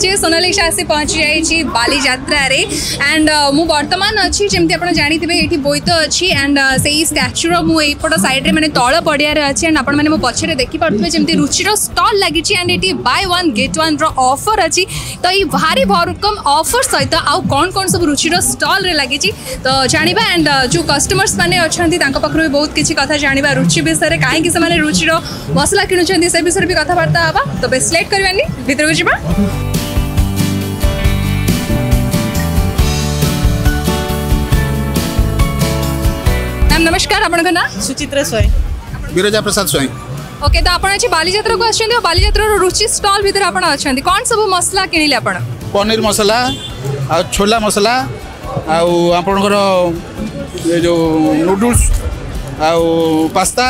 पहुँचे सोनालीसा आसी पहुँची जाइए बालीजात्रे एंड मुतमान अच्छी जमी आप जानते ये बोत अच्छी एंड से ही स्टाच्यूर मुझ सैड्रे मैंने तल पड़िया अच्छे एंड आपने पचर देखिपे जमी रुचि स्टल लगी एंड ये buy one get one offer अच्छी तो ये भारी भरकम अफर सहित आउ कौन कौन सब रुचि स्टल लगी तो जाना एंड जो कस्टमर्स मैंने अच्छा पाखु भी बहुत किसी कथ जाना रुचि विषय में कहीं रुचि मसला किणुचार से विषय भी कथबार्ता हाँ तो बेस्लेट करवानी भितर को जी ନମସ୍କାର ଆପଣଙ୍କ ନାଁ ସୁଚିତ୍ରା ସ୍ୱାଇଁ ବିରଜା ପ୍ରସାଦ ସ୍ୱାଇଁ ଓକେ ତ ଆପଣ ଆଜି ବାଲିଯାତ୍ରାକୁ ଆସିଛନ୍ତି ଆଉ ବାଲିଯାତ୍ରାର ରୁଚି ଷ୍ଟଲ୍ ଭିତରେ ଆପଣ ଅଛନ୍ତି କ'ଣ ସବୁ ମସଲା କିଣିଲେ ଆପଣ ପନିର ମସଲା ଆଉ ଛୋଲା ମସଲା ଆଉ ଆପଣଙ୍କର ଏ ଯେଉଁ ନୁଡୁଲ୍ସ ଆଉ ପାସ୍ତା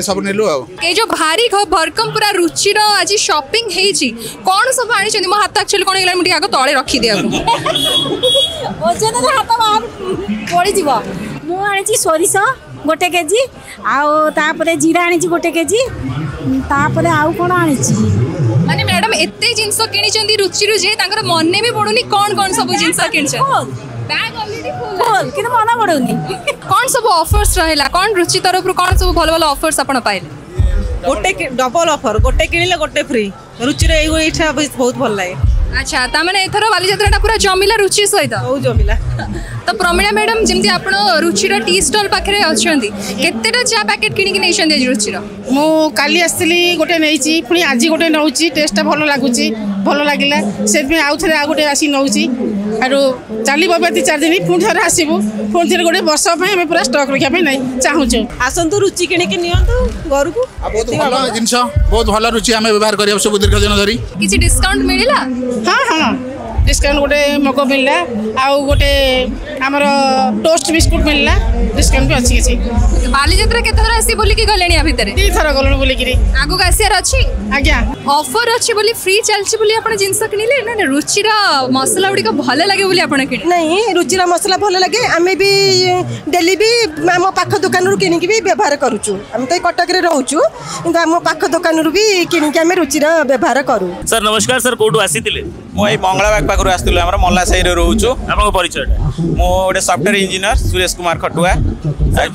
ଏସବୁ ନେଲୁ ଆଉ ଏଇ ଯେଉଁ ଭାରି ଭରକମ ପୁରା ରୁଚିର ଆଜି ସପିଂ ହେଇଛି କ'ଣ ସବୁ ଆଣିଛନ୍ତି ମୋ ହାତ ଆକ୍ଚୁଆଲି କ'ଣ ହେଇଗଲାଣି ମୁଁ ଟିକେ ଆଗ ତଳେ ରଖିଦିଏ ଓଜନରେ ହାତ ପଡ଼ିଯିବ ମୁଁ ଆଣିଛି ସୋରିଷ ଗୋଟେ କେଜି ଆଉ ତାପରେ ଜିରା ଆଣିଛି ଗୋଟେ କେଜି ତାପରେ ଆଉ କ'ଣ ଆଣିଛି ମାନେ ମ୍ୟାଡ଼ାମ୍ ଏତେ ଜିନିଷ କିଣିଛନ୍ତି ରୁଚିରୁ ଯେ ତାଙ୍କର ମନେ ବି ପଡ଼ୁନି କ'ଣ କ'ଣ ସବୁ ଜିନିଷ କିଣିଛନ୍ତି କିନ୍ତୁ ମନେ ପଡ଼ୁନି କ'ଣ ସବୁ ଅଫର୍ସ ରହିଲା କ'ଣ ରୁଚି ତରଫରୁ କ'ଣ ସବୁ ଭଲ ଭଲ ଅଫର୍ସ ଆପଣ ପାଇଲେ ଗୋଟେ ଡବଲ ଅଫର୍ ଗୋଟେ କିଣିଲେ ଗୋଟେ ଫ୍ରି ରୁଚିର ଏଇଟା ବହୁତ ଭଲ ଲାଗେ আচ্ছা তা মানে এথর বালিযাত্রাটা পুরা জমিলা রুচি সহিত বহু জমিলা তো প্রমিলা ম্যাডাম যেমতি আপন রুচির টি স্টল পাখরে অছন্তি কেতেটা চা প্যাকেট কিনিকি নেইছন্তি আজ রুচির মু কালি আসছিলি গোটে নেইছি পুনি আজি গোটে নউছি টেস্টটা ভালো লাগুছি ভালো লাগিলা সেদিন আউথরে আউ গোটে আসি নউছি ଆରୁ ଚାଲି ବରବାଦୀ ଚାରି ଦିନ ପୁଣି ଥରେ ଆସିବୁ ପୁଣି ଥରେ ଗୋଟେ ବର୍ଷ ପାଇଁ ଆମେ ପୁରା ଷ୍ଟକ୍ ରଖିବା ପାଇଁ ନାହିଁ ଚାହୁଁଛୁ ଆସନ୍ତୁ ରୁଚି କିଣିକି ନିଅନ୍ତୁ ଘରକୁ ବହୁତ ଭଲ ଜିନିଷ ବହୁତ ଭଲ ରୁଚି ଆମେ ବ୍ୟବହାର କରିବା ସବୁ ଦୀର୍ଘ ଦିନ ଧରି କିଛି ଡିସକାଉଣ୍ଟ ମିଳିଲା ହଁ ହଁ ডিসকাউন্ট গোটে মগ মিলা আউ গোটে আমার টোস্ট বিস্কুট মিলা ডিসকাউন্ট বি অছি কিছু বালিযাত্রা কত থর আসি বলি কি গলেনি আ ভিতরে দুই থর বলি কি আগু গাসিয়ার অছি আজ্ঞা অফার অছি বলি ফ্রি চলছি বলি আপনা জিনিস কিনিলে না রুচির মশলা গুড়িক ভালো লাগে বলি আপন কিনি নাই রুচির মশলা ভালো লাগে আমি বি ডেলি বি আম পাখ দোকান দোকানরু কিনিকি বি ব্যবহার করুচু আমি তো কটক রে রহুচু কিন্তু আম পাখ দোকান রু বি কিনি কি আমি রুচির ব্যবহার করু স্যার নমস্কার স্যার কোটু আসিলে मुझ मंगला बागपाख रु आसल मल्ला साहि परिचय मुझे software engineer Suresh Kumar Khatua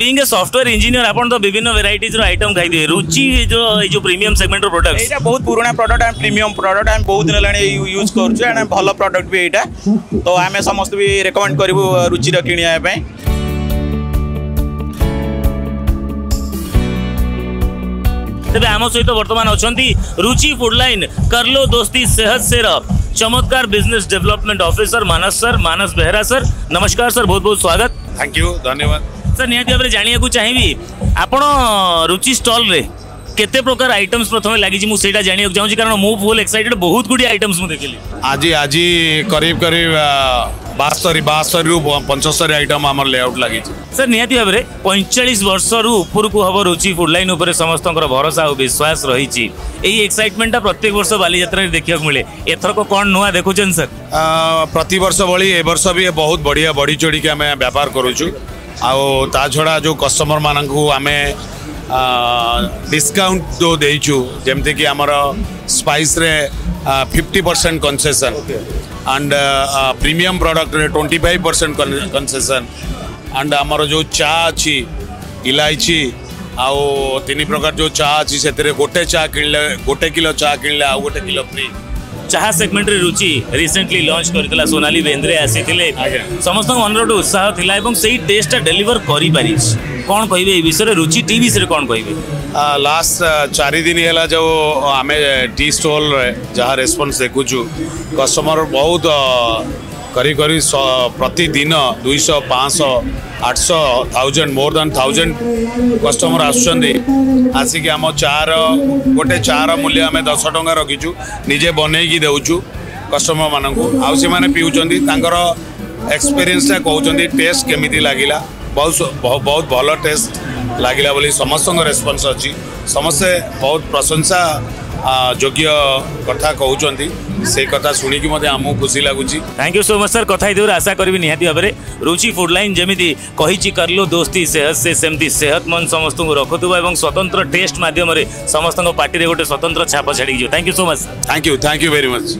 being software engineer आप विभिन्न भेरइट आइटम खाई रुचि जो जो प्रीमियम सेगमेंट बहुत पुराने प्रडक्ट आम प्रीमियम प्रडक्ट आम बहुत दिन है यूज करें भल प्रडक्ट भी यहाँ तो आम समस्त भी रेकमेंड कर रुचि किणवाई तेज आम सहित बर्तमान अच्छा रुचि फुडलाइन करलो दोस्ती सेहत सेरफ चमत्कार business development officer Manas sir Manas Behera sir नमस्कार सर बहुत बहुत स्वागत थैंक यू धन्यवाद सर निहाती भाव में चाहिए आपण रुचि स्टल केते प्रकार आइटम्स प्रथम लगी मुझे जाना कारण मु एक्साइटेड बहुत गुड आइटम्स मुझे देखिली आज आज करीब करीब ବାସ୍ତରୀ ବାସ୍ତରୀରୁ ପଞ୍ଚସ୍ତରୀ ଆଇଟମ୍ ଆମର ଲେଆଉଟ୍ ଲାଗିଛି ସାର୍ ନିହାତି ଭାବରେ ପଇଁଚାଳିଶ ବର୍ଷରୁ ଉପରକୁ ହେବ ରୁଚି ଫୁଡ଼୍ ଲାଇନ୍ ଉପରେ ସମସ୍ତଙ୍କର ଭରସା ଓ ବିଶ୍ୱାସ ରହିଛି ଏଇ ଏକ୍ସାଇଟମେଣ୍ଟଟା ପ୍ରତ୍ୟେକ ବର୍ଷ ବାଲିଯାତ୍ରାରେ ଦେଖିବାକୁ ମିଳେ ଏଥରକ କ'ଣ ନୂଆ ଦେଖୁଛନ୍ତି ସାର୍ ପ୍ରତିବର୍ଷ ଭଳି ଏ ବର୍ଷ ବି ବହୁତ ବଢ଼ିଆ ବଢ଼ି ଚଢ଼ିକି ଆମେ ବ୍ୟାପାର କରୁଛୁ ଆଉ ତା ଛଡ଼ା ଯେଉଁ କଷ୍ଟମରମାନଙ୍କୁ ଆମେ ଡିସ୍କାଉଣ୍ଟ ଯେଉଁ ଦେଇଛୁ ଯେମିତିକି ଆମର ସ୍ପାଇସ୍ରେ fifty percent concession and premium product 25% con concession and amaro jo cha achi ilaichi ଆଉ ତିନି ପ୍ରକାର ଯେଉଁ ଚା ଅଛି ସେଥିରେ ଗୋଟେ ଚା କିଣିଲେ ଗୋଟେ କିଲୋ ଚା କିଣିଲେ ଆଉ ଗୋଟେ କିଲୋ ଫ୍ରି ಚಹಾ ಸೆಗ್ಮೆಂಟ್ರೆ ರುಚಿ ರಿಸೆಂಟ್ಲಿ ଲାଞ୍ଚ କରିଥିଲା ସୋନାଲି ବେନ୍ଦ୍ରେ ଆସିଥିଲେ ସମସ୍ତଙ୍କ ମନରେ ଉତ୍ସାହ ଥିଲା ଏବଂ ସେଇ ଟେଷ୍ଟଟା ଡେଲିଭର କରିପାରିଛି କ'ଣ କହିବେ ଏ ବିଷୟରେ ରୁଚି ଟି ବିଷୟରେ କ'ଣ କହିବେ ଲାଷ୍ଟ ଚାରିଦିନ ହେଲା ଯେଉଁ ଆମେ ଟି ଷ୍ଟଲ୍ରେ ଯାହା ରେସ୍ପନ୍ସ ଦେଖୁଛୁ କଷ୍ଟମର ବହୁତ करी करी प्रतिदिन दुईश पाँच आठ सौ thousand more than thousand customer आसिक आम चार गोटे चार मूल्य आम दस टा रखीचु निजे बनईकी देचु कस्टमर मानक आने पीऊँ तर एक्सपीरियंसटा कौन टेस्ट केमी लगिला बहुत बहुत भल टेस्ट लगिला बोली समस्त रेस्पन्स अच्छी समस्ते बहुत प्रशंसा যোগ্য কথা কৌঁচ সেই কথা শুণিকি মধ্যে আমি খুশি লাগুছি thank you so much sir কথা হয়ে আশা করবি নিহতি ভাবে রুচি ফুড লাইন যেমি কী করলো দোস্তি সেহত সে সেমতি সেহতমন্দ সমস্ত রখুব এবং স্বতন্ত্র টেস্ট মাধ্যমে সমস্ত পার্টি গোটে স্বতন্ত্র ছাপ ছাড়ি thank you so much thank you thank you very much